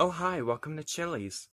Oh hi, welcome to Chili's.